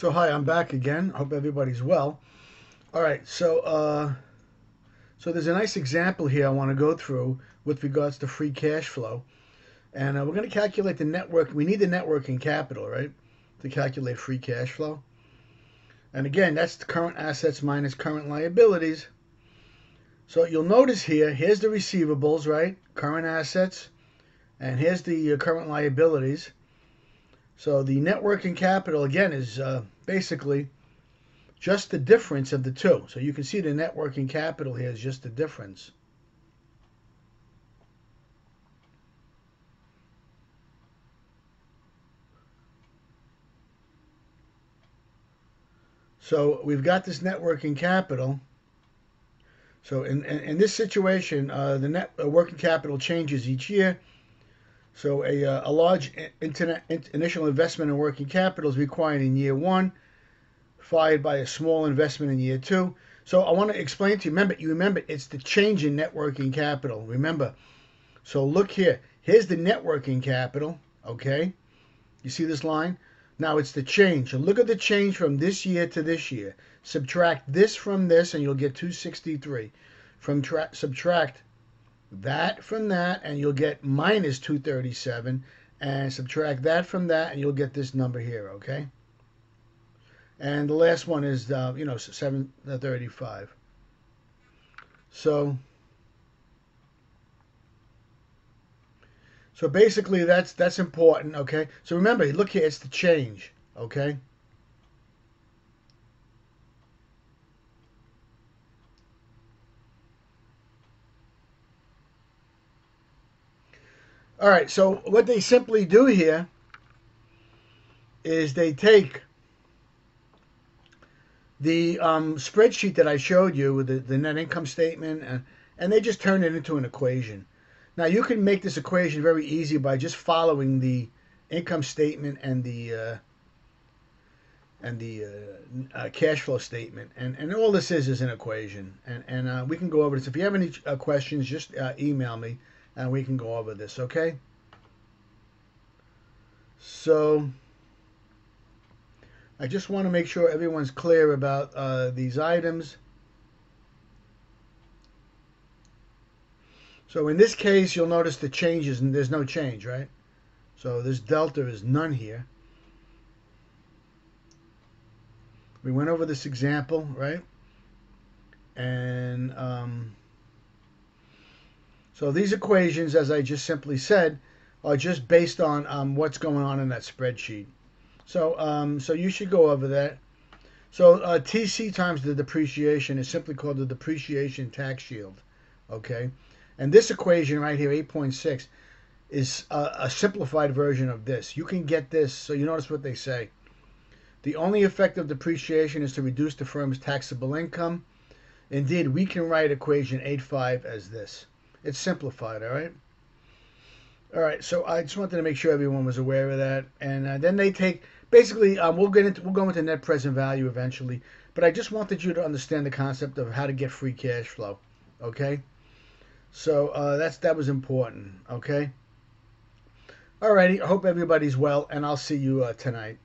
So hi, I'm back again. Hope everybody's well. All right, so uh, so there's a nice example here I want to go through with regards to free cash flow, and uh, we're going to calculate the network. We need the net working capital, right, to calculate free cash flow. And again, that's the current assets minus current liabilities. So you'll notice here, here's the receivables, right? Current assets, and here's the uh, current liabilities. So the net working capital, again, is uh, basically just the difference of the two. So you can see the net working capital here is just the difference. So we've got this net working capital. So in, in, in this situation, uh, the net uh, working capital changes each year. So a, uh, a large internet, initial investment in working capital is required in year one, followed by a small investment in year two. So I want to explain to you. Remember, you remember it's the change in net working capital. Remember. So look here. Here's the net working capital. Okay. You see this line? Now it's the change. So look at the change from this year to this year. Subtract this from this, and you'll get 263. From subtract that from that and you'll get minus 237 and subtract that from that and you'll get this number here okay? And the last one is uh, you know 735 so so basically that's that's important okay? So remember look here it's the change okay All right, so what they simply do here is they take the um, spreadsheet that I showed you with the, the net income statement and, and they just turn it into an equation. Now you can make this equation very easy by just following the income statement and the uh, and the uh, uh, cash flow statement, and and all this is is an equation, and and uh, we can go over this. If you have any uh, questions, just uh, email me and we can go over this, okay? So I just want to make sure everyone's clear about uh, these items. So in this case, you'll notice the changes, and there's no change, right? So this delta is none here. We went over this example, right? And um, so these equations, as I just simply said, are just based on um, what's going on in that spreadsheet. So, um, so you should go over that. So uh, TC times the depreciation is simply called the depreciation tax shield. Okay, and this equation right here, 8.6, is a, a simplified version of this. You can get this. So you notice what they say. The only effect of depreciation is to reduce the firm's taxable income. Indeed, we can write equation 8.5 as this. It's simplified, all right? All right, so I just wanted to make sure everyone was aware of that. And uh, then they take, basically, um, we'll get into, we'll go into net present value eventually. But I just wanted you to understand the concept of how to get free cash flow, okay? So uh, that's that was important, okay? All righty, I hope everybody's well, and I'll see you uh, tonight.